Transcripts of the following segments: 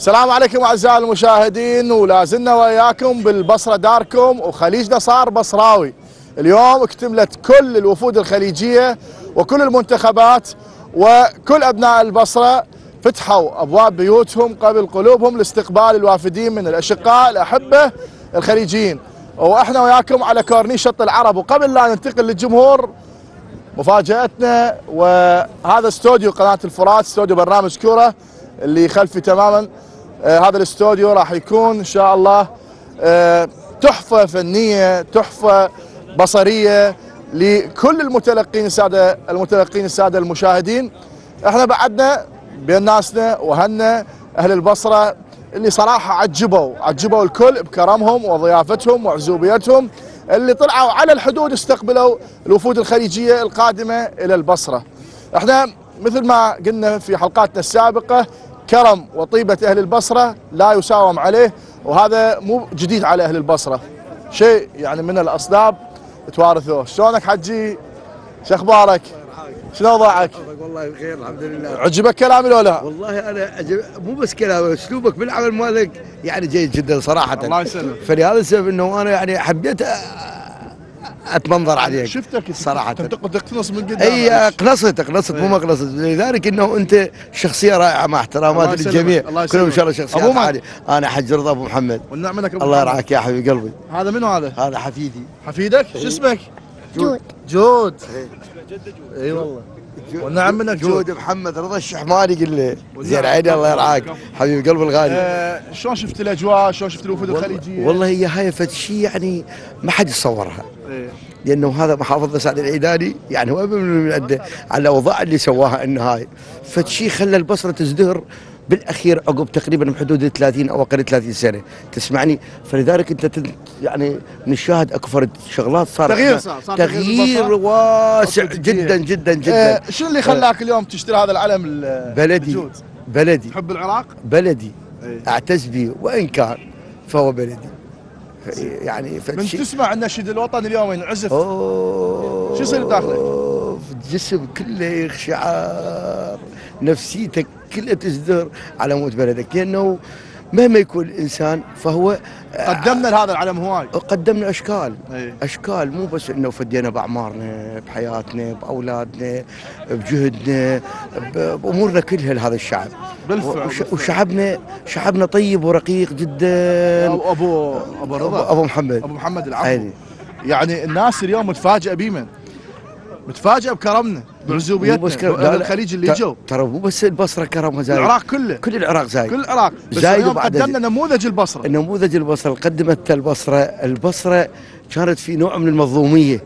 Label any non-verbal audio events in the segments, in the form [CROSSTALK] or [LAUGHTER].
السلام عليكم أعزائي المشاهدين ولا زلنا وياكم بالبصرة داركم وخليجنا صار بصراوي. اليوم اكتملت كل الوفود الخليجية وكل المنتخبات وكل أبناء البصرة فتحوا أبواب بيوتهم قبل قلوبهم لاستقبال الوافدين من الأشقاء الأحبة الخليجيين. وإحنا وياكم على كورنيش شط العرب وقبل لا ننتقل للجمهور مفاجأتنا وهذا استوديو قناة الفرات استوديو برنامج كورة اللي خلفي تماما هذا الاستوديو راح يكون إن شاء الله آه تحفة فنية تحفة بصرية لكل المتلقين السادة المتلقين السادة المشاهدين إحنا بعدنا بين ناسنا واهلنا أهل البصرة اللي صراحة عجبوا عجبوا الكل بكرمهم وضيافتهم وعزوبيتهم اللي طلعوا على الحدود استقبلوا الوفود الخليجية القادمة إلى البصرة. إحنا مثل ما قلنا في حلقاتنا السابقة كرم وطيبة أهل البصرة لا يساوم عليه وهذا مو جديد على أهل البصرة. شيء يعني من الأصداب توارثوه، شلونك حجي؟ شو أخبارك؟ شنو وضعك؟ والله بخير الحمد لله عجبك كلامي لو لا؟ والله أنا عجب مو بس كلامك أسلوبك بالعمل مالك يعني جيد جدا صراحة الله يسلمك. فلهذا السبب إنه أنا يعني حبيت أ- أتمنظر عليك شفتك صراحة. تنتقد تقنص من قدام. إي أقنصت أقنصت مو مقنصت. لذلك إنه أنت شخصية رائعة مع احترامات للجميع. الله كلهم إن شاء الله. شخصيات؟ عالية. أنا حج رضا أبو محمد. والنعم منك أبو الله. يرعاك يا حبيب قلبي. هذا منو هذا؟ هذا حفيدي. حفيدك؟ شو اسمك؟ جود. جود. إي. والله. والنعم منك جود. جود محمد رضا الشحماني قل له زين عيني الله يرعاك. حبيب قلبي الغالي. آه شلون شفت الأجواء؟ شلون شفت الوفود الخليجية؟ والله هي هاي فد شيء يعني ما حد يتصورها إيه. لأنه هذا محافظ سعد العيداني يعني هو من على الاوضاع اللي سواها انه هاي فد شيء خلى البصرة تزدهر بالأخير عقب تقريبا بحدود 30 أو أقل 30 سنة تسمعني فلذلك أنت يعني نشاهد أكو فرد شغلات صار تغيير صار- صار تغيير. واسع. جدا جدا جدا آه شو اللي خلاك اليوم تشتري هذا العلم ال- بلدي جود؟ بلدي تحب العراق؟ بلدي إيه. أعتز به وإن كان فهو بلدي يعني فد من تسمع النشيد الوطني اليوم ينعزف شو يصير بداخلك؟ الجسم كله يخشعر نفسيتك كلها تزدهر على موت بلدك لأنه مهما يكون الإنسان فهو قدمنا لهذا العلم هواي. قدمنا أشكال. إيه. أشكال مو بس إنه فدينا بأعمارنا بحياتنا بأولادنا بجهدنا بأمورنا كلها لهذا الشعب. بالفعل، وش- بالفعل. وشعبنا شعبنا طيب ورقيق جدا. ابو أبو رضا. ابو محمد. أبو محمد العفو. يعني الناس اليوم متفاجئة بيمن متفاجئه بكرمنا بعزوبيتنا لا. الخليج اللي جو. ترى مو بس البصرة كرمها زايد. العراق كله. كل العراق زايد. كل العراق. بس زايد اليوم قدمنا نموذج البصرة. نموذج البصرة قدمت البصرة. البصرة كانت في نوع من المظلومية.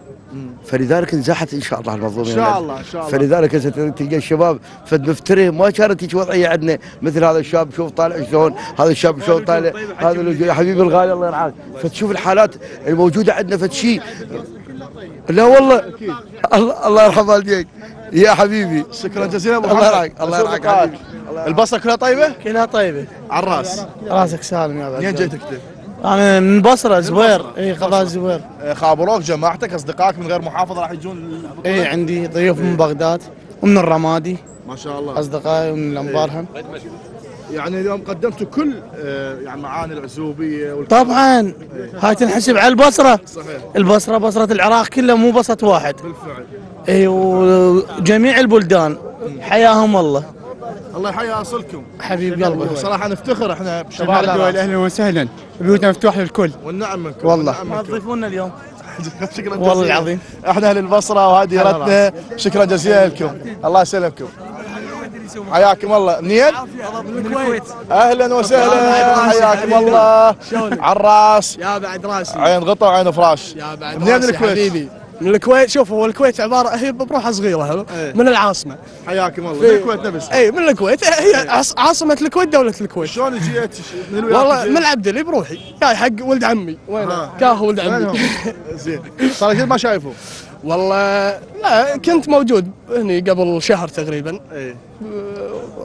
فلذلك انزاحت إن شاء الله المظلومية. إن شاء الله، إن شاء الله. فلذلك تلقى الشباب فد مفتره ما كانت هيك وضعية عندنا. مثل هذا الشاب شوف طالع شلون. هذا الشاب شلون طالع. هذا اللي- يا حبيبي الغالي الله يرعاك فتشوف الحالات الموجودة عندنا فد شيء لا والله. الله الله يرحم والديك. يا حبيبي شكرا جزيلا. ابو الله يرعاك، الله يرعاك. حبيبي. البصره كلها طيبة؟ كلها طيبة. على الرأس. راسك سالم يا بعد منين جيتك انت؟ أنا من بصرة زبير اي قضاء زبير آه، خابروك جماعتك أصدقائك من غير محافظة راح يجون؟ اي عندي ضيوف من بغداد ومن الرمادي. ما شاء الله. أصدقائي ومن الانبارهم يعني اليوم قدمتوا كل آه، يعني معاني العزوبية والك- طبعا. هاي تنحسب على البصرة؟ صحيح. البصرة بصرة العراق كلها مو بسط واحد. بالفعل. اي وجميع البلدان. حياهم الله. الله يحيي أصلكم. حبيب قلبي. صراحة نفتخر إحنا بشباب شباب الدول أهلا وسهلا. بيوتنا مفتوحة للكل. والنعم منكم. والله. ما. تضيفونا اليوم. [LAUGHS] شكرا والله جزيلا. العظيم. إحنا أهل البصرة وهذه ديرتنا شكرا جزيلا لكم. الله يسلمكم. حياكم الله. منين؟ من الكويت. أهلا وسهلا. حياكم الله. على الراس. يا بعد راسي. عين غطا وعين فراش. يا بعد منين راسي الكويت؟ حبيبي. من الكويت. شوف هو الكويت عبارة هي بروحها صغيرة إيه. من العاصمة. حياكم الله. من الكويت نفس اي من الكويت. هي عاص- عاصمة الكويت دولة الكويت. شلون جيت؟ من الولايات والله؟ من العبدلي بروحي. جاي حق ولد عمي. وين. كاهو ولد؟ عمي. زين. صار كثير ما شايفه. والله لا كنت موجود هني قبل شهر تقريبا. إيه.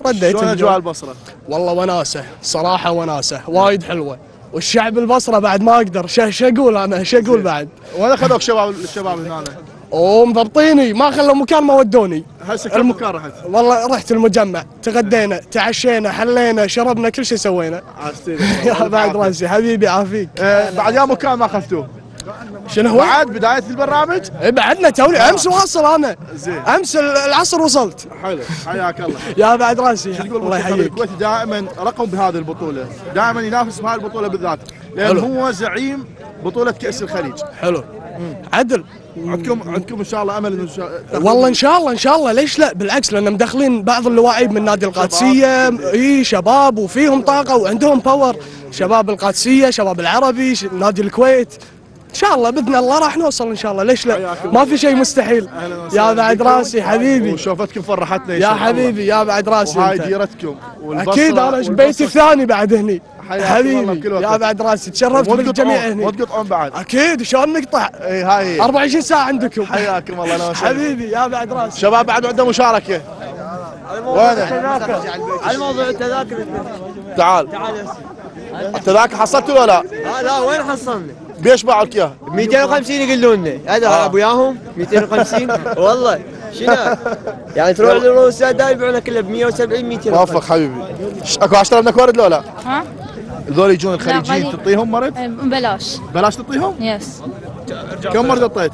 رديت شلون. أجواء البصرة؟ والله وناسة صراحة وناسة وايد حلوة. والشعب البصرة بعد ما أقدر شو أقول أنا؟ شو أقول بعد؟ وين اخذوك شباب الشباب هنا؟ ومضبطيني ما خلوا مكان ما ودوني. هسه كم مكان رحت؟ والله رحت المجمع تغدينا تعشينا حلينا شربنا كل شيء سوينا. [LAUGHS] يا بعد راسي حبيبي عافيك. آه، بعد يا مكان ما أخذتوه. شنو هو؟ بعد بداية البرنامج؟ إيه بعدنا توني أمس واصل أنا. زين. أمس العصر وصلت. حلو. حياك الله. يا بعد راسي. شو تقول الله يحييك. الكويتي دائما رقم بهذه البطولة. دائما ينافس بهذه البطولة بالذات. لأن حلو. هو زعيم بطولة كأس الخليج. حلو. عدل. عندكم عندكم إن شاء الله أمل إنه شاء- تاخذون- والله إن شاء الله إن شاء الله. ليش لا؟ بالعكس لأن مدخلين بعض اللواعيب من نادي القادسية. إي شباب وفيهم طاقة وعندهم power شباب القادسية شباب العربي نادي الكويت. إن شاء الله بإذن الله راح نوصل إن شاء الله. ليش لا؟ ما في شيء مستحيل. يا بعد. راسي حبيبي. وشوفتكم فرحتنا يا شاء الله. حبيبي يا بعد راسي وهاي أنت. ديرتكم. أكيد أنا بيتي الثاني بعد هني. حبيبي. يا بعد راسي. تشرفت بالجميع هني. تقطعون بعد. أكيد شلون نقطع. إي هاي هي. 24 ساعة عندكم. حياكم الله. حبيبي يا بعد راسي. شباب بعد عنده مشاركة. وينه؟ على موضوع التذاكر. تعال. التذاكر حصلتوا ولا لا؟ لا وين حصلنا؟ بيش باعوا لك اياه؟ 250 يقولون لنا هذا آه. أبو ياهم 250 [LAUGHS] والله شنو؟ يعني تروح للروسيا دا يبيعونها كلها ب 170 200 موفق حبيبي أكو 10 منك ورد لو لا؟ ها؟ هذول يجون الخليجيين. تعطيهم مرد؟ إيه، ببلاش بلاش تعطيهم؟ يس كم مرد اعطيت؟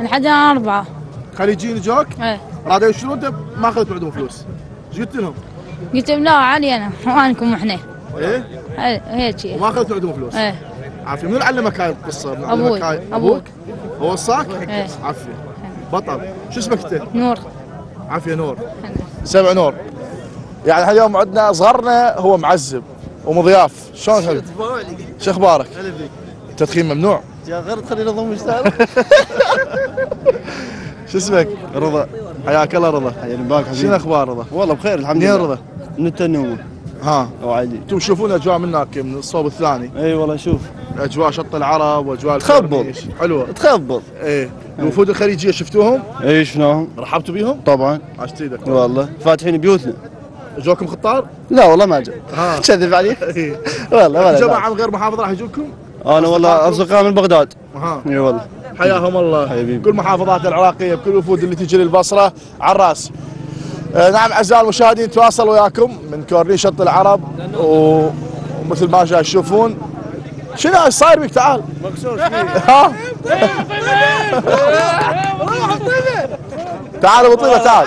لحد الآن أربعة خليجيين جوك إيه رادوا يشترون أنت ما أخذت عندهم فلوس إيش قلت لهم؟ قلت لهم لا عادي أنا وأنكم إحنا إيه هي- هيك هي. وما أخذت عندهم فلوس إيه عافية منو علمك هاي القصة؟ من علمك أبوي. هاي؟ أبوي. هو وصاك؟ إيه. عافية بطل شو اسمك أنت؟ نور عافية نور سبع نور يعني اليوم عندنا صغرنا هو معزب ومضياف شلون؟ شو أخبارك؟ التدخين ممنوع يا غير خلينا نضم مشتاق [LAUGHS] شو اسمك؟ رضا حياك الله رضا حيا باك شنو أخبار رضا؟ والله بخير الحمد لله رضا؟ من التنومه ها. وعادي أنتم تشوفون أجواء من هناك من الصوب الثاني. إي والله شوف. أجواء شط العرب وأجواء تخبل. الكورنيش. حلوة. تخبل. إيه الوفود الخليجية شفتوهم؟ إي شفناهم. رحبتوا بيهم؟ طبعا. عشت إيدك. والله. فاتحين بيوتنا. جوكم خطار؟ لا والله ما جاء. ها. [LAUGHS] كذب عليك [LAUGHS] إيه. والله ولا جماعة من غير محافظة راح يجوكم؟ أنا والله أصدقاء من بغداد. إي والله. حياهم الله. حبيبي. كل محافظات العراقية بكل الوفود اللي تجي للبصرة على الرأس. نعم أعزائي المشاهدين تواصل وياكم من كورنيش شط العرب. ومثل ما تشوفون شنو صاير بك؟ تعال. مكسور ها؟ تعال أبو طيبة تعال.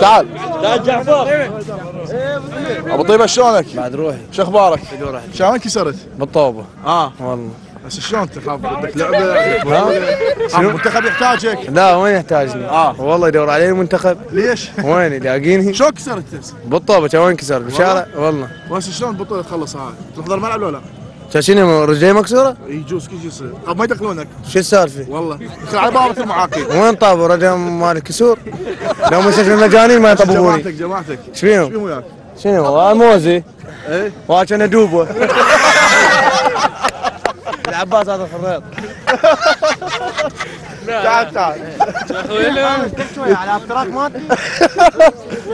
تعال. تعال جعفر أبو طيبة شلونك؟ بعد روحي. شو أخبارك؟ شلون كسرت؟ بالطوبه آه. والله. بس شلون تخاف؟ بدك لعبة؟ المنتخب يحتاجك. لا وين يحتاجني؟ آه. والله يدور علي المنتخب. ليش؟ وين؟ يلاقيني. شلون كسرت؟ بالطوبه كان وين كسر بالشارع والله. وهسه شلون البطوله تخلص هاي؟ تحضر الملعب ولا لا؟ شنو رجلي مكسورة؟ يجوز كل شيء يصير طب ما يدخلونك. شو السالفة؟ والله. على بابة المعاقين وين طابوا؟ رجل مال كسور لو مستشفى المجانين ما جماعتك يطببوني جماعتك. إيش فيهم؟ شو وياك؟ شنو؟ هذا موزي. إيه؟ وكان دوبه [LAUGHS] العباس هذا الخريط تعال تعال. على التراك مالتي.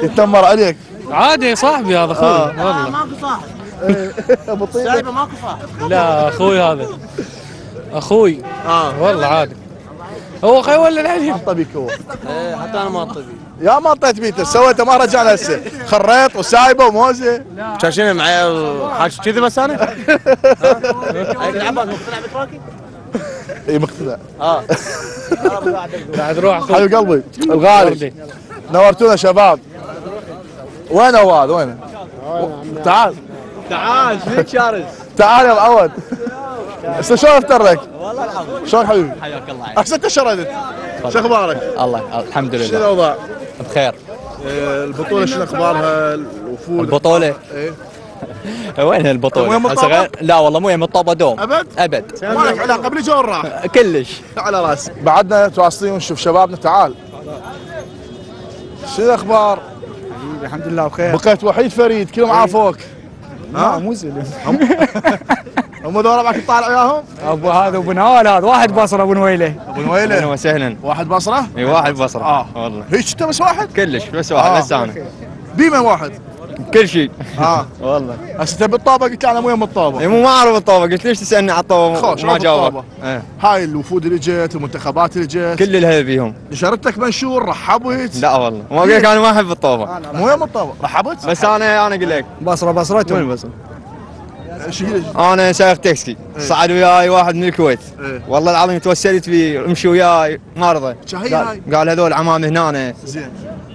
يتنمر عليك. عادي صاحبي هذا أخوي. والله. ماكو صاحب. [LAUGHS] أبو طيب. سايبه ماكو صاحب. لا أخوي هذا. أخوي. آه. والله عادي. هو أخوي ولا العليم طبيك هو. إيه حتى أنا ما اطبي يا ما اعطيت بيته سويته ما رجعنا هسه خريط وسايبه وموزه شنو معي حاج كذي بس أنا؟ مقتنع [LAUGHS] بتراكي؟ إي مقتنع بعد روح أخوي حبيب قلبي الغالي نورتونا شباب وين هو هذا وينه؟ تعال تعال شنو شارز تعال يا معود هسه شلون افتر لك؟ والله العظيم شلون حبيبي؟ حياك الله احسن انت شردت شو أخبارك؟ الله الحمد شنو لله الأوضاع؟ بخير آه، البطولة شنو أخبارها؟ الوفود؟ البطولة. إيه. [LAUGHS] وين البطولة؟ مو يم هسه الطابة؟ غير- لا والله مو يم الطابة دوم. أبد؟ أبد. ما لك علاقة بلي جو راح كلش. على راسي بعدنا تواصلين ونشوف شبابنا. تعال. شنو الأخبار؟ الحمد لله بخير. بقيت وحيد فريد. كلهم عافوك. لا مو زين. [LAUGHS] هم ذولا معك تطالع وياهم؟ أبو هذا أبو نوال هذا واحد بصرة أبو نويلة. أبو أهلا نويلة وسهلا واحد بصرة؟ إي واحد بصرة. آه. والله. هيك انت بس واحد؟ كلش بس واحد آه. هسه أنا بيمن واحد. كل شيء. آه. [LAUGHS] والله. هسه تبي الطابة؟ قلت أنا مو يم الطابة. إيه، مو ما أعرف الطوبه قلت ليش تسألني على الطوبه خوش ما جاوبك. إيه. هاي الوفود اللي جت المنتخبات اللي جت كل الهذا بيهم شرتك منشور رحبت. لا والله. ما أقول لك أنا ما أحب الطوبه مو يم الطابة. رحبت؟ بس أنا أنا أقول لك. بصرة بصرتهم وين بس شو أنا سائق تاكسي. صعد وياي واحد من الكويت. إيه. والله العظيم توسلت فيه امشي وياي ما رضى قال هذول عمامي هنا زين.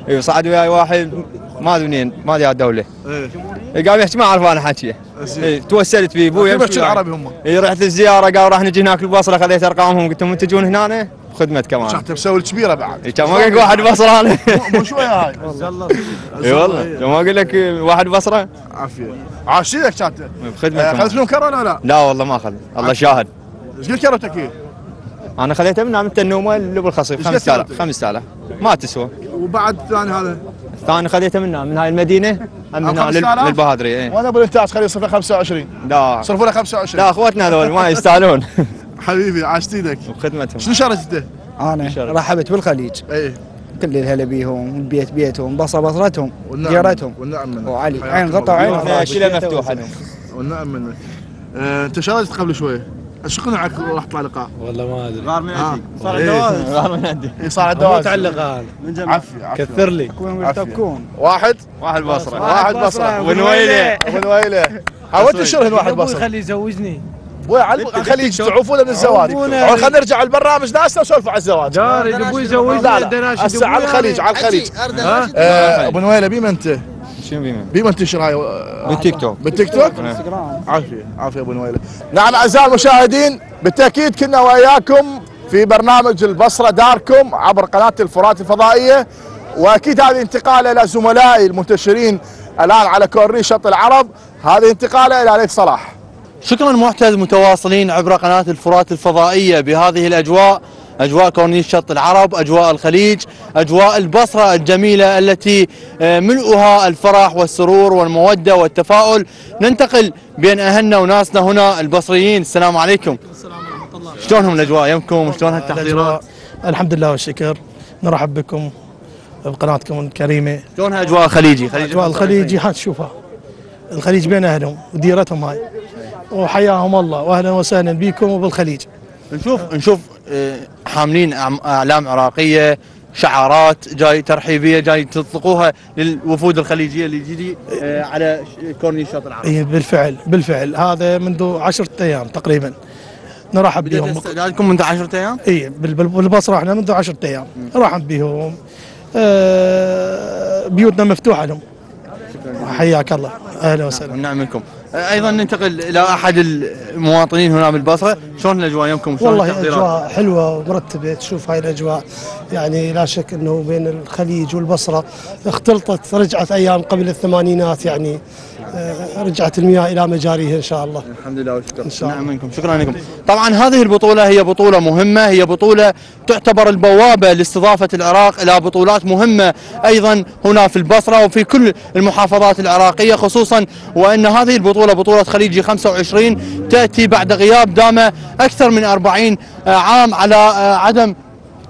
اي صعد وياي واحد ما أدري منين ما أدري الدولة. إيه. قام يحكي ما أعرف أنا حكيه زين. اي توسلت فيه أبوي يحكي. العربي هم. اي رحت الزياره قال راح نجي هناك البصره خذيت أرقامهم قلت لهم تجون هنا بخدمة كمان. شحت مسوي الكبيرة بعد. إي كان ما أقول لك واحد بصره أنا مو- شوية هاي. [LAUGHS] اي والله. كان ما أقول لك واحد بصره عافية. عاشيك كانت. بخدمة آه، أخذت كمان منهم كرة ولا لا؟ لا والله ما أخذ. الله شاهد إيش قد كرتك هي؟ أنا خذيتها من عام التنومه اللي بالخصيف. إيش قد 5000 سعرته؟ 5000 ما تسوى. وبعد الثاني هذا؟ الثاني خذيته منها. من هاي المدينة. هم أم هنا 5000 للبهادري اي وأنا بالإنتاج خليه يصرف له 25 لا. صرفوا له 25 لا اخوتنا هذول ما يستاهلون. [LAUGHS] حبيبي عاشت إيدك بخدمتهم شنو انت؟ أنا. رحبت بالخليج. إيه. كل الهلا بيهم البيت بيتهم بصرة بصرتهم جيرتهم والنعم منك. وعلي عين الله. وعين غطا شيلة مفتوحة. والنعم منك. آه، انت شريت قبل شوي. إيش قنعك راح تطلع لقاء؟ والله ما أدري. غار من آه. صار إيه. الجواز غار [LAUGHS] من عندي اي صار على الدواز متعلق هذا عافية كثر لي. تبكون واحد. واحد بصرة. واحد بصرة. ونويله ونويله حاولت تشرهن واحد بصرة. [LAUGHS] خليه يزوجني الخليج تعوفون من الزواج. خلينا نرجع البرنامج ناسنا وسولفوا على الزواج. جاري أبوي يزوجني لا عنده لا ناشد هسه على الخليج على الخليج؟ آه، أبو نويلة بيما انت شنو بيمن بيما انتشر هاي آه، بالتيك توك. بالتيك توك؟ انستغرام عافية عافية أبو نويلة. نعم أعزائي المشاهدين بالتأكيد كنا وإياكم في برنامج البصرة داركم عبر قناة الفرات الفضائية. وأكيد هذه انتقاله إلى زملائي المنتشرين الآن على كورنيش شط العرب. هذه انتقاله إلى ليث صلاح. شكرا معتز متواصلين عبر قناة الفرات الفضائية بهذه الأجواء أجواء كورنيش شط العرب أجواء الخليج أجواء البصرة الجميلة التي آه، ملؤها الفرح والسرور والمودة والتفاؤل. ننتقل بين أهلنا وناسنا هنا البصريين. السلام عليكم. شلونهم الأجواء؟ يمكم شلون هالتحضيرات؟ الحمد لله والشكر. نرحب بكم بقناتكم الكريمة. شلونها أجواء خليجي خليج اجواء الخليج حتشوفها الخليج بين أهلهم وديرتهم هاي. وحياهم الله واهلا وسهلا بكم وبالخليج. نشوف نشوف آه، حاملين أعلام عراقية شعارات جاي ترحيبية جاي تطلقوها للوفود الخليجية اللي تجي آه، على كورنيش شط العرب اي بالفعل بالفعل. هذا منذ عشرة أيام تقريبا. نرحب بهم. استعدادكم منذ 10 أيام؟ اي بال- بال- بالبصرة إحنا منذ عشرة أيام. نرحب بهم. آه، بيوتنا مفتوحة لهم. حياك الله. أهلا وسهلا. والنعم منكم أيضا ننتقل إلى أحد المواطنين هنا بالبصره شلون الأجواء يومكم؟ شلون والله؟ أجواء حلوة ومرتبة. تشوف هاي الأجواء يعني لا شك إنه بين الخليج والبصرة اختلطت رجعت أيام قبل الثمانينات يعني. رجعت المياه إلى مجاريها إن شاء الله. الحمد لله والشكر. شاء الله. نعم منكم. شكرا لكم. طبعا هذه البطولة هي بطولة مهمة هي بطولة تعتبر البوابة لاستضافة العراق إلى بطولات مهمة أيضا هنا في البصرة وفي كل المحافظات العراقية خصوصا وأن هذه البطولة بطولة خليجي 25 تأتي بعد غياب دام أكثر من 40 عام على آه، عدم آه،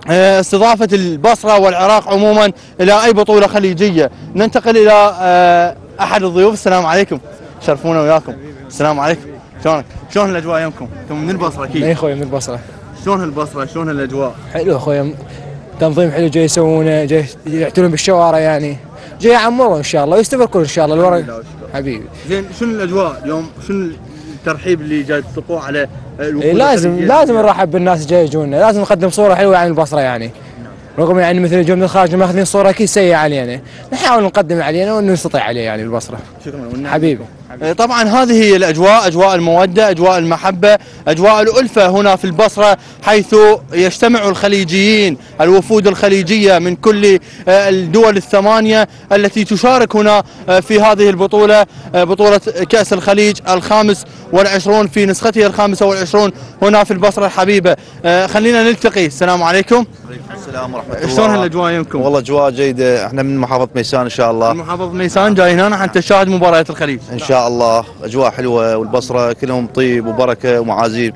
استضافة البصرة والعراق عموما إلى أي بطولة خليجية. ننتقل إلى آه، أحد الضيوف. السلام عليكم. شرفونا وياكم. السلام عليكم. شلونك؟ شلون الأجواء يومكم؟ أنتم من البصرة أكيد. أخوي من البصرة. شلون البصرة؟ شلون الأجواء؟ حلو أخوي. تنظيم حلو جاي يسوونه جاي يعتلون بالشوارع يعني. جاي يعمرون إن شاء الله ويستمرون إن شاء الله. الورق حبيبي زين شنو الأجواء اليوم؟ شنو الترحيب اللي جاي تطلقوه على الوفود إيه لازم؟ لازم نرحب بالناس اللي جاي يجونا. لازم نقدم صورة حلوة عن البصرة يعني. رغم يعني مثل اليوم من الخارج ماخذين صورة أكيد سيئة علينا. نحاول نقدم علينا ونستطيع عليه يعني البصرة. شكرا. حبيبي. طبعا هذه هي الأجواء أجواء المودة أجواء المحبة أجواء الألفة هنا في البصرة حيث يجتمع الخليجيين الوفود الخليجية من كل آه، الدول الثمانية التي تشارك هنا آه، في هذه البطولة آه، بطولة كأس الخليج الخامس والعشرون في نسخته الخامسة والعشرون هنا في البصرة الحبيبة. خلينا نلتقي. السلام عليكم السلام ورحمة الله شلون هالاجواء يمكم والله اجواء جيدة. إحنا من محافظة ميسان إن شاء الله. محافظ ميسان جاي هنا حتى تشاهد مباريات الخليج. إن شاء الله. أجواء حلوة والبصرة كلهم طيب وبركة ومعازيم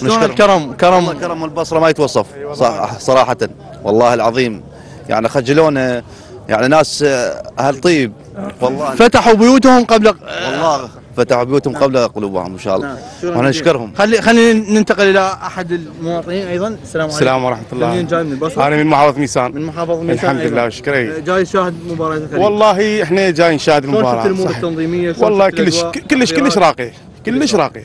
شلون الكرم؟ كرم. كرم البصرة ما يتوصف صح صراحة. والله العظيم. يعني خجلونا. يعني ناس آه، أهل طيب. والله. فتحوا بيوتهم قبل والله فتحوا بيوتهم قبل قلوبهم إن شاء الله. وأنا نشكرهم خلي خلينا ننتقل إلى أحد المواطنين أيضا. السلام عليكم. السلام ورحمة الله. منين جاي من البصره؟ أنا من محافظة ميسان من محافظه ميسان الحمد. لله والشكر إيه. جاي شاهد مباراة الخليج والله إحنا جاي نشاهد شفت المباراة الأمور. التنظيمية؟ والله كلش؟ كلش كلش؟ راقي. كلش راقي.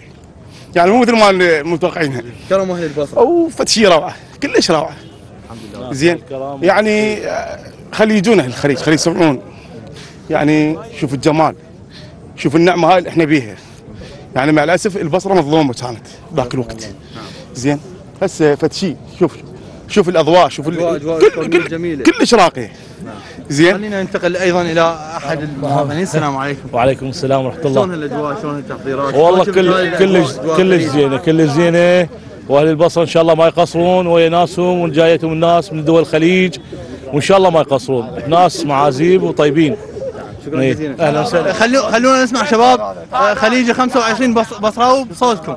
يعني مو مثل ما متوقعينها. كرم أهل البصرة. أو فد شي روعة. كلش روعة. زين. يعني آه، خلي يجون أهل الخليج خلي يسمعون. يعني شوف الجمال. شوف النعمة هاي اللي إحنا بيها. يعني مع الأسف البصرة مظلومة كانت ذاك الوقت. زين. هسه فد شي شوف شوف الأضواء شوف اجواء كل كل جميلة. كلش راقي زين. خلينا ننتقل أيضا إلى أحد المواطنين السلام عليكم. وعليكم السلام ورحمة شلون الله الأجواء؟ شلون التحضيرات؟ والله شلون كل كلش؟ كلش أجواء زينة كلش زينة. وأهل البصرة إن شاء الله ما يقصرون ويا ناسهم وجايتهم الناس من دول الخليج وإن شاء الله ما يقصرون. ناس معازيب وطيبين. شكرا إيه. جزيلا. أهلا وسهلا. خلو خلونا نسمع شباب. خليجي 25 بص بصراوي بصوتكم.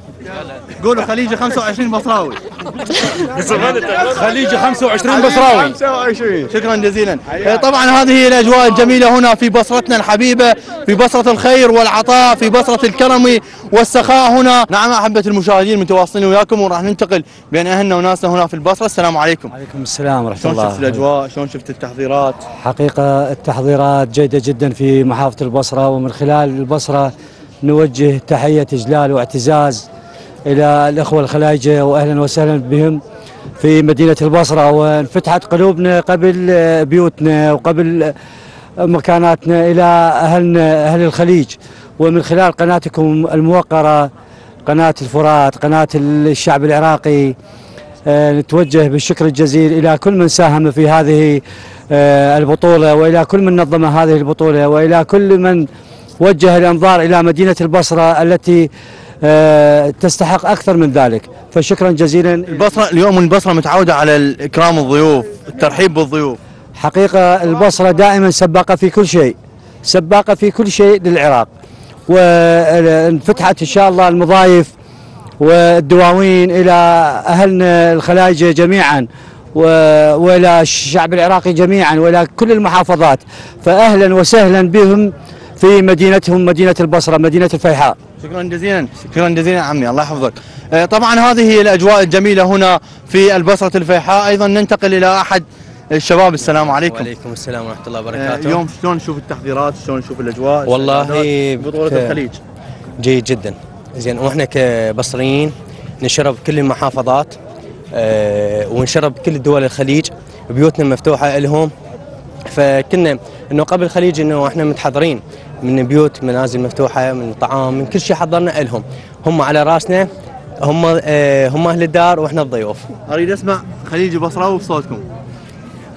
قولوا خليجي 25 بصراوي. خليجي 25 بصراوي. 25 شكرا جزيلا. آه، طبعا هذه هي الأجواء الجميلة هنا في بصرتنا الحبيبة في بصرة الخير والعطاء في بصرة الكرم والسخاء هنا. نعم أحبة المشاهدين متواصلين وياكم وراح ننتقل بين أهلنا وناسنا هنا في البصرة. السلام عليكم. عليكم السلام ورحمة شلون الله. شفت الأجواء؟ شلون شفت التحضيرات؟ حقيقة التحضيرات جيدة جدا في محافظة البصرة ومن خلال البصرة نوجه تحية إجلال واعتزاز إلى الأخوة الخلايجة وأهلا وسهلا بهم في مدينة البصرة وانفتحت قلوبنا قبل بيوتنا وقبل مكاناتنا إلى أهلنا أهل الخليج. ومن خلال قناتكم الموقرة قناة الفرات قناة الشعب العراقي آه، نتوجه بالشكر الجزيل إلى كل من ساهم في هذه آه، البطولة وإلى كل من نظم هذه البطولة وإلى كل من وجه الأنظار إلى مدينة البصرة التي تستحق أكثر من ذلك. فشكرا جزيلا. البصرة اليوم البصرة متعودة على اكرام الضيوف الترحيب بالضيوف. حقيقة البصرة دائما سباقة في كل شيء سباقة في كل شيء للعراق. وانفتحت إن شاء الله المضايف والدواوين إلى أهلنا الخلايجة جميعا و- وإلى الشعب العراقي جميعا وإلى كل المحافظات. فأهلا وسهلا بهم في مدينتهم مدينة البصرة مدينة الفيحاء. شكرا جزيلا شكرا جزيلا عمي الله يحفظك. آه، طبعا هذه هي الأجواء الجميلة هنا في البصرة الفيحاء. أيضا ننتقل إلى أحد الشباب السلام عليكم. وعليكم السلام ورحمة الله آه، وبركاته. اليوم شلون نشوف التحضيرات؟ شلون نشوف الأجواء؟ والله ك- الخليج. جيد جدا. زين وإحنا كبصريين نشرب كل المحافظات آه، ونشرب كل دول الخليج. بيوتنا مفتوحة لهم. فكنا إنه قبل الخليج إنه إحنا متحضرين. من بيوت منازل مفتوحة من طعام من كل شيء حضرنا لهم هم على راسنا هم آه، هم أهل الدار وإحنا الضيوف. أريد أسمع خليجي بصراوي بصوتكم.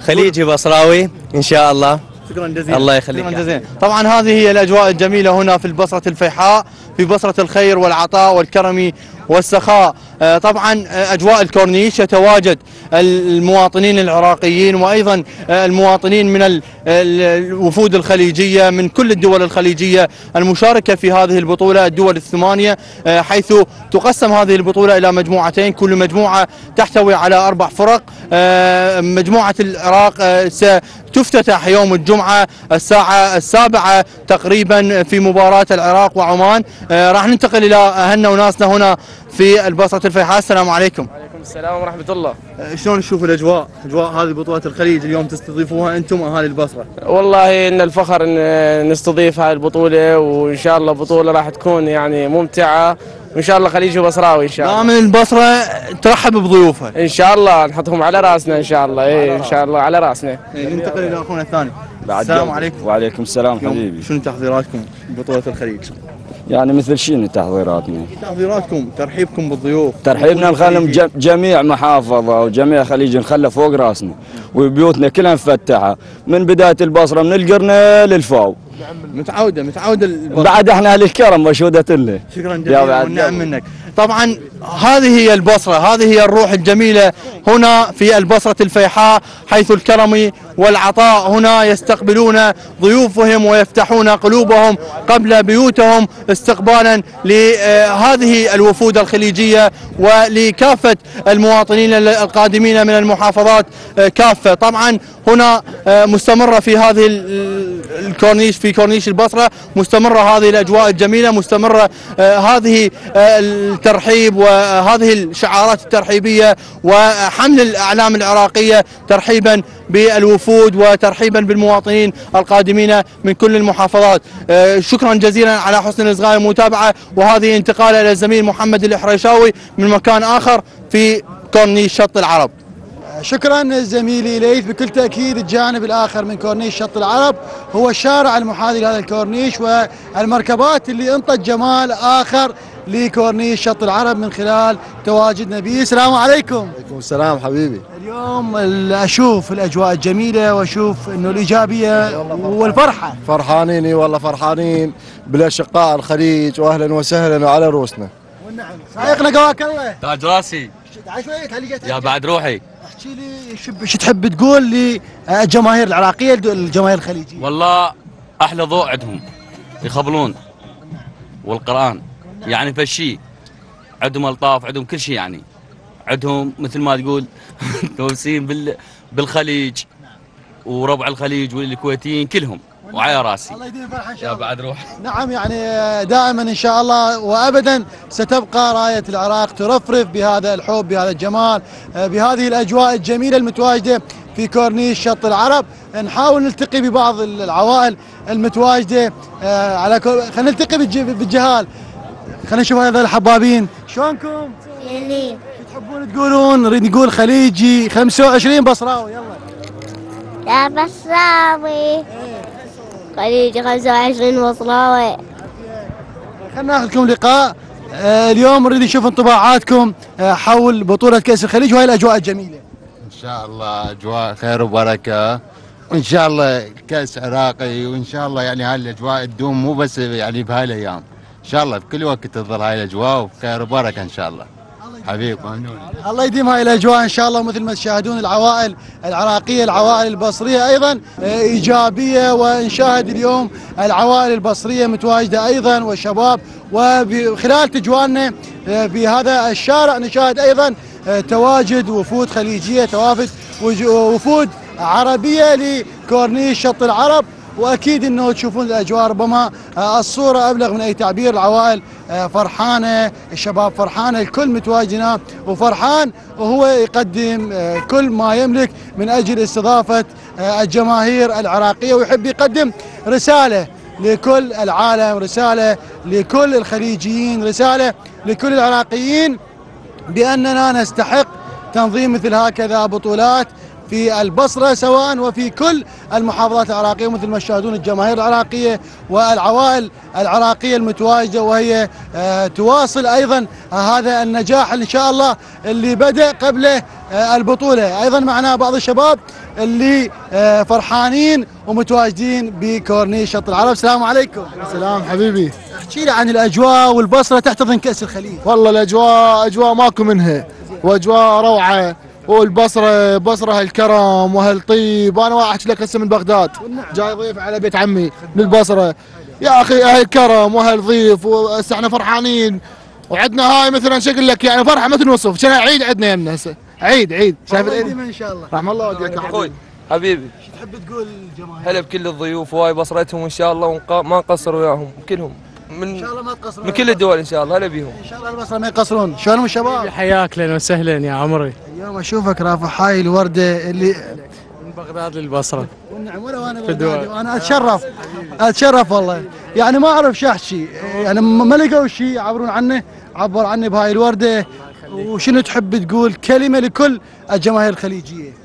خليجي بصراوي إن شاء الله. شكرا جزيلا. الله يخليك. شكرا جزيلا. طبعا هذه هي الأجواء الجميلة هنا في البصره الفيحاء في بصرة الخير والعطاء والكرم والسخاء. طبعا آه، أجواء الكورنيش يتواجد المواطنين العراقيين وأيضا آه، المواطنين من ال- ال- الوفود الخليجية من كل الدول الخليجية المشاركة في هذه البطولة الدول الثمانية آه، حيث تقسم هذه البطولة إلى مجموعتين كل مجموعة تحتوي على أربع فرق. آه، مجموعة العراق آه، ستفتتح يوم الجمعة الساعة السابعة تقريبا في مباراة العراق وعمان. آه، راح ننتقل إلى أهلنا وناسنا هنا في البسطه الفيحاء. السلام عليكم. عليكم السلام ورحمة الله. آه، شلون تشوف الأجواء؟ أجواء هذه بطوله الخليج اليوم تستضيفوها أنتم اهالي البصره والله إن الفخر إن نستضيف هاي البطولة وإن شاء الله بطولة راح تكون يعني ممتعة. وإن شاء الله خليجي بصراوي إن شاء الله. دائما البصره ترحب بضيوفها إن شاء الله نحطهم على رأسنا إن شاء الله. إيه إن شاء الله على رأسنا. ننتقل إلى أخونا الثاني. السلام عليكم. وعليكم السلام حبيبي. شنو تحضيراتكم بطولة الخليج؟ يعني مثل شنو تحضيراتنا. تحضيراتكم ترحيبكم بالضيوف. ترحيبنا نخلي جميع محافظة وجميع خليج نخلى فوق راسنا وبيوتنا كلها مفتحة. من بداية البصرة من القرنة للفاو متعودة متعودة. بعد إحنا أهل الكرم مشهودة له. شكرا جزيلا والنعم منك. طبعا هذه هي البصرة هذه هي الروح الجميلة هنا في البصرة الفيحاء حيث الكرم والعطاء هنا يستقبلون ضيوفهم ويفتحون قلوبهم قبل بيوتهم استقبالا لهذه الوفود الخليجية ولكافة المواطنين القادمين من المحافظات كافة. طبعا هنا مستمرة في هذه الكورنيش في كورنيش البصرة مستمرة هذه الأجواء الجميلة مستمرة هذه الترحيب وهذه الشعارات الترحيبية وحمل الأعلام العراقية ترحيبا بالوفود وترحيبا بالمواطنين القادمين من كل المحافظات. شكرا جزيلا على حسن الإصغاء والمتابعة وهذه انتقال إلى الزميل محمد الإحريشاوي من مكان آخر في كورنيش شط العرب. شكرا زميلي ليث بكل تأكيد الجانب الآخر من كورنيش شط العرب هو الشارع المحاذي لهذا الكورنيش والمركبات اللي انطت جمال آخر لكورنيش شط العرب من خلال تواجدنا به السلام عليكم. عليكم السلام حبيبي. اليوم أشوف الأجواء الجميلة وأشوف إنه الإيجابية والفرحة. فرحانين والله فرحانين بالأشقاء الخليج. واهلا وسهلا وعلى روسنا. والنعم. سايقنا قواك الله. تاج راسي. يا بعد روحي. احكي لي شو شو تحب تقول للجماهير العراقية الجماهير الخليجية؟ والله أحلى ضوء عندهم يخبلون. والقرآن. يعني فشي عندهم ألطاف عندهم كل شيء يعني. عندهم مثل ما تقول [LAUGHS] توسيم بال بالخليج. وربع الخليج والكويتيين كلهم. وعلى راسي. الله يديم فرحة إن شاء يا الله. بعد روح. نعم يعني دائما إن شاء الله وابدا ستبقى راية العراق ترفرف بهذا الحب بهذا الجمال بهذه الأجواء الجميلة المتواجدة في كورنيش شط العرب. نحاول نلتقي ببعض العوائل المتواجدة على خلينا نلتقي بالجهال. خلينا نشوف هذا الحبابين. شلونكم؟ يلين تحبون تقولون؟ نريد نقول خليجي 25 بصراوي يلا. يا بصراوي. خليجي 25 بصراوي. خلينا ناخذكم لقاء. آه اليوم نريد نشوف انطباعاتكم آه حول بطولة كأس الخليج وهي الأجواء الجميلة. إن شاء الله أجواء خير وبركة. وإن شاء الله كأس عراقي وإن شاء الله يعني هاي الأجواء تدوم مو بس يعني بهاي الأيام. إن شاء الله في كل وقت تظل هاي الأجواء وخير وبركة إن شاء الله. حبيب ممنون الله يديم هاي الأجواء إن شاء الله مثل ما تشاهدون العوائل العراقية العوائل البصرية أيضا إيجابية ونشاهد اليوم العوائل البصرية متواجدة أيضا والشباب وخلال تجوالنا بهذا الشارع نشاهد أيضا تواجد وفود خليجية توافد وفود عربية لكورنيش شط العرب وأكيد إنه تشوفون الأجواء ربما الصورة أبلغ من أي تعبير العوائل فرحانة الشباب فرحانه الكل متواجد وفرحان وهو يقدم كل ما يملك من أجل استضافة الجماهير العراقية ويحب يقدم رسالة لكل العالم رسالة لكل الخليجيين رسالة لكل العراقيين بأننا نستحق تنظيم مثل هكذا بطولات في البصرة سواء وفي كل المحافظات العراقية مثل ما تشاهدون الجماهير العراقية والعوائل العراقية المتواجدة وهي تواصل أيضا هذا النجاح إن شاء الله اللي بدأ قبل البطولة. أيضا معنا بعض الشباب اللي فرحانين ومتواجدين بكورنيش شط العرب. السلام عليكم. السلام حبيبي. احكي لي عن الأجواء والبصرة تحتضن كأس الخليج. والله الأجواء أجواء ماكو منها وأجواء روعة. والبصره بصرة هالكرم وهالطيب. أنا واحد أحكي لك هسه من بغداد. جاي ضيف على بيت عمي من البصره يا أخي هالكرم وهالضيف وهسه إحنا فرحانين. وعندنا هاي مثلا شكل لك يعني فرحة ما تنوصف كان عيد عندنا يمنا هسه. عيد عيد. شايف العيد؟ إن شاء الله. رحم الله والديك أخوي حبيبي. شو تحب تقول للجماهير هلا بكل الضيوف وهاي بصرتهم إن شاء الله وما نقصر وياهم كلهم. من إن شاء الله ما تقصرون. من كل الدول إن شاء الله هلا بيهم. إن شاء الله البصره ما يقصرون. شلونهم الشباب؟ حياك لنا وسهلا يا عمري. اليوم أشوفك رافع هاي الوردة اللي من بغداد للبصرة. والنعم ولا وأنا بغدادي وأنا أتشرف. أتشرف والله. يعني ما أعرف شو أحكي. يعني ما لقوا شيء يعبرون عنه عبر عني بهاي الوردة. وشنو تحب تقول؟ كلمة لكل الجماهير الخليجية.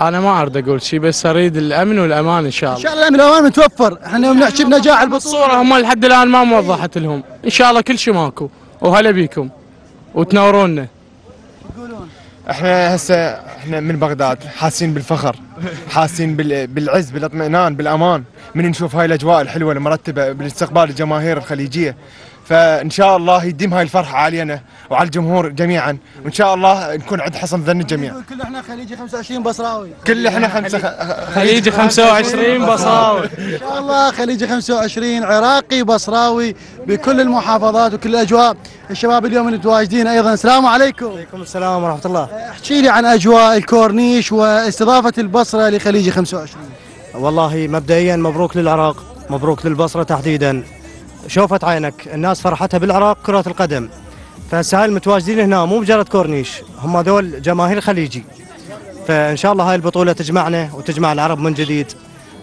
أنا ما اريد أقول شيء بس أريد الأمن والأمان إن شاء الله. إن شاء الله الأمن والأمان متوفر. إحنا يوم نحكي بنجاح البطولة. الصورة هم لحد الآن ما موضحت لهم. إن شاء الله كل شيء ماكو. وهلا بيكم. وتنورونا إحنا هسه إحنا من بغداد حاسين بالفخر حاسين بال- بالعز بالاطمئنان بالأمان. من نشوف هاي الأجواء الحلوة المرتبة بالاستقبال الجماهير الخليجية. فإن شاء الله يديم هاي الفرحة علينا وعلى الجمهور جميعا. وإن شاء الله نكون عند حسن ظن الجميع. كل إحنا خليجي 25 بصراوي. كل إحنا خمسة خليجي 25 بصراوي. إن شاء الله خليجي 25 عراقي بصراوي بكل المحافظات وكل الأجواء. الشباب اليوم المتواجدين أيضا. السلام عليكم. عليكم السلام ورحمة الله. احكي لي عن أجواء الكورنيش واستضافة البصرة لخليجي 25 والله مبدئيا مبروك للعراق مبروك للبصرة تحديدا. شوفت عينك. الناس فرحتها بالعراق كرة القدم. فهسه هاي المتواجدين هنا مو مجرد كورنيش هم ذول جماهير خليجي. فإن شاء الله هاي البطولة تجمعنا وتجمع العرب من جديد.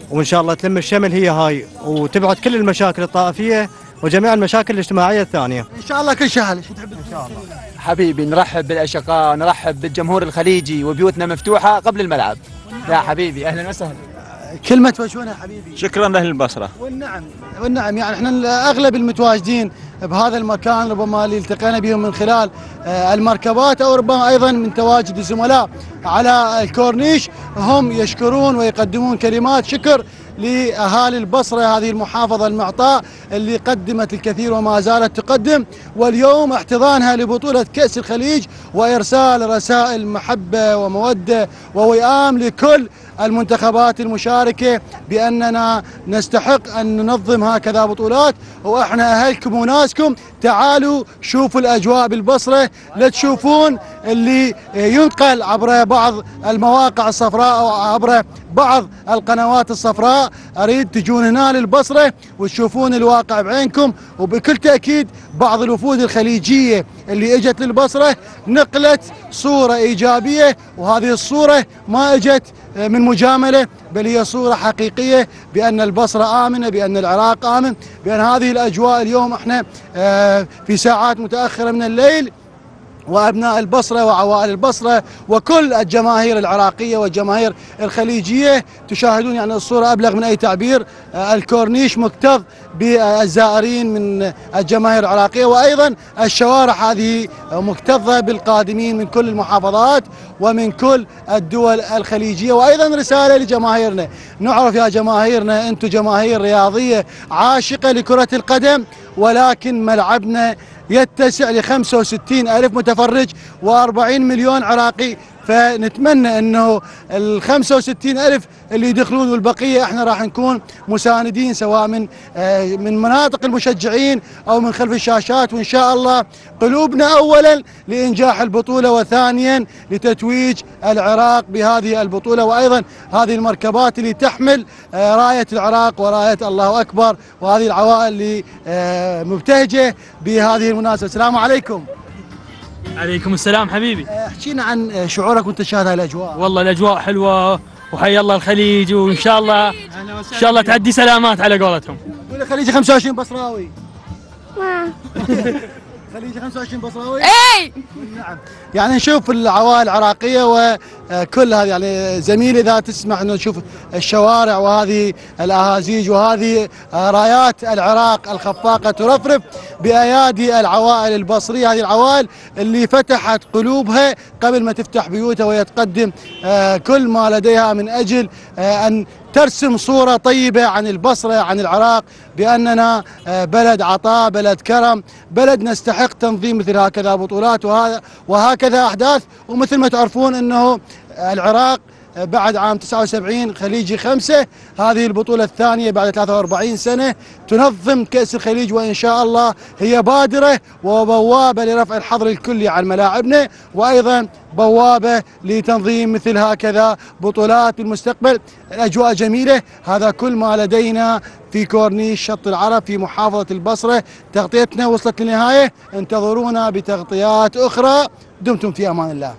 وإن شاء الله تلم الشمل هي هاي وتبعد كل المشاكل الطائفية وجميع المشاكل الاجتماعية الثانية. إن شاء الله كل شهر. إن شاء الله. حبيبي نرحب بالأشقاء نرحب بالجمهور الخليجي وبيوتنا مفتوحة قبل الملعب. يا حبيبي أهلا وسهلا. كلمة توجهونها حبيبي. شكرا لأهل البصرة. والنعم والنعم. يعني إحنا اغلب المتواجدين بهذا المكان ربما اللي التقينا بهم من خلال آه، المركبات أو ربما أيضا من تواجد الزملاء على الكورنيش. هم يشكرون ويقدمون كلمات شكر لأهالي البصرة هذه المحافظة المعطاء اللي قدمت الكثير وما زالت تقدم. واليوم احتضانها لبطولة كأس الخليج وإرسال رسائل محبة ومودة ووئام لكل المنتخبات المشاركة بأننا نستحق أن ننظم هكذا بطولات وإحنا أهلكم وناسكم. تعالوا شوفوا الأجواء بالبصرة. لا تشوفون اللي ينقل عبر بعض المواقع الصفراء أو عبر بعض القنوات الصفراء أريد تجون هنا للبصرة وتشوفون الواقع بعينكم وبكل تأكيد بعض الوفود الخليجية اللي إجت للبصرة نقلت صورة إيجابية وهذه الصورة ما إجت من مجاملة بل هي صورة حقيقية بأن البصرة آمنة بأن العراق آمن بأن هذه الأجواء اليوم إحنا آه، في ساعات متأخرة من الليل وأبناء البصرة وعوائل البصرة وكل الجماهير العراقية والجماهير الخليجية تشاهدون يعني الصورة أبلغ من أي تعبير. آه، الكورنيش مكتظ بالزائرين من الجماهير العراقية وأيضا الشوارع هذه مكتظة بالقادمين من كل المحافظات ومن كل الدول الخليجية وأيضا رسالة لجماهيرنا. نعرف يا جماهيرنا أنتم جماهير رياضية عاشقة لكرة القدم ولكن ملعبنا يتسع ل 65 ألف متفرج و40 مليون عراقي. فنتمنى إنه ال 65 ألف اللي يدخلون والبقيه إحنا راح نكون مساندين سواء من آه، من مناطق المشجعين أو من خلف الشاشات. وإن شاء الله قلوبنا اولا لإنجاح البطولة وثانيا لتتويج العراق بهذه البطولة. وأيضا هذه المركبات اللي تحمل آه، راية العراق وراية الله أكبر. وهذه العوائل اللي آه، مبتهجة بهذه المناسبة. السلام عليكم. عليكم السلام حبيبي. احكينا عن شعورك وانت تشاهد هاي الأجواء. والله الأجواء حلوة وحي الله الخليج وإن شاء الله إن شاء الله تعدي سلامات على قولتهم. ولا خليجي 25 بصراوي. [LAUGHS] خليجي 25 بصراوي. اي نعم. يعني نشوف العوائل العراقية وكل هذه يعني زميلي إذا تسمع إنه نشوف الشوارع وهذه الأهازيج وهذه رايات العراق الخفاقة ترفرف بأيادي العوائل البصرية. هذه العوائل اللي فتحت قلوبها قبل ما تفتح بيوتها وهي تقدم آه، كل ما لديها من أجل آه، أن ترسم صورة طيبة عن البصرة عن العراق بأننا آه، بلد عطاء بلد كرم بلد نستحق تنظيم مثل هكذا بطولات وهكذا أحداث. ومثل ما تعرفون أنه العراق بعد عام 79 خليجي خمسة هذه البطولة الثانية بعد 43 سنة تنظم كأس الخليج وإن شاء الله هي بادرة وبوابة لرفع الحظر الكلي عن ملاعبنا وأيضا بوابة لتنظيم مثل هكذا بطولات بالمستقبل الأجواء جميلة هذا كل ما لدينا في كورنيش شط العرب في محافظة البصرة. تغطيتنا وصلت للنهاية انتظرونا بتغطيات أخرى. دمتم في أمان الله.